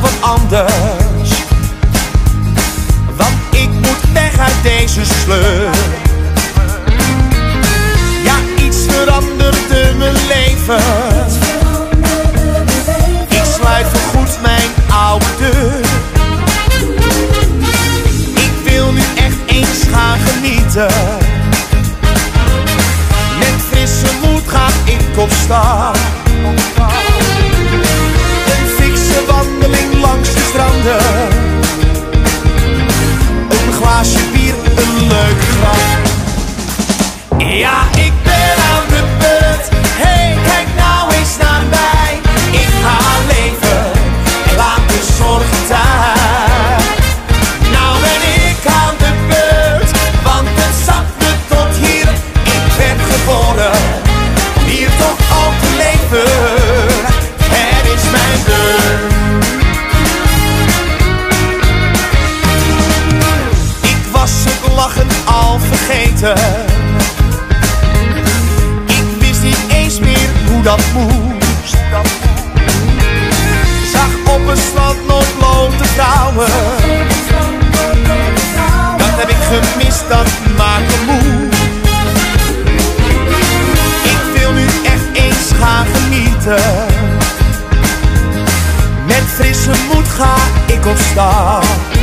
wat anders. Want ik moet weg uit deze sleur. Ja, iets veranderde mijn leven. Ik sluit voorgoed mijn oude deur. Ik wil nu echt eens gaan genieten. Met frisse moed ga ik op. Ja, ik ben aan de beurt. Hey, kijk nou eens naar mij. Ik ga leven en laat de zorgen thuis. Nou ben ik aan de beurt, want het zat me tot hier. Ik werd geboren hier toch ook te leven. Is mijn. Ik was het lachen al vergeten. Dat moest. Zag op een strand nooit blote vrouwen. Dat heb ik gemist, dat maakt me moe. Ik wil nu echt eens gaan genieten. Met frisse moed ga ik op stap.